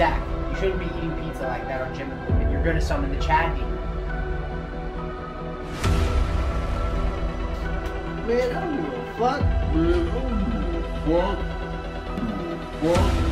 Zach, you shouldn't be eating pizza like that on gym equipment. You're gonna summon the Chad demon. Man, I don't give a fuck. Man, I don't give a fuck. Fuck.